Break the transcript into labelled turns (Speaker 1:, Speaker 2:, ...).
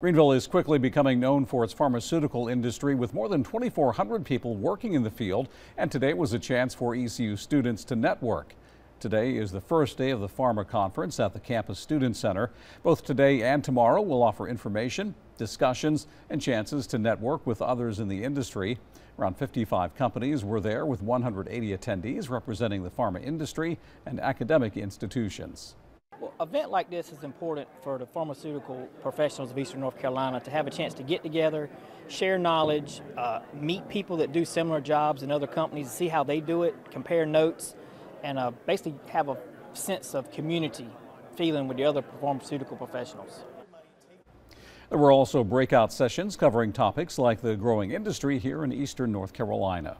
Speaker 1: Greenville is quickly becoming known for its pharmaceutical industry with more than 2,400 people working in the field. And today was a chance for ECU students to network. Today is the first day of the Pharma Conference at the Campus Student Center. Both today and tomorrow will offer information, discussions, and chances to network with others in the industry. Around 55 companies were there with 180 attendees representing the pharma industry and academic institutions.
Speaker 2: Well, event like this is important for the pharmaceutical professionals of Eastern North Carolina to have a chance to get together, share knowledge, uh, meet people that do similar jobs in other companies, see how they do it, compare notes, and uh, basically have a sense of community feeling with the other pharmaceutical professionals.
Speaker 1: There were also breakout sessions covering topics like the growing industry here in Eastern North Carolina.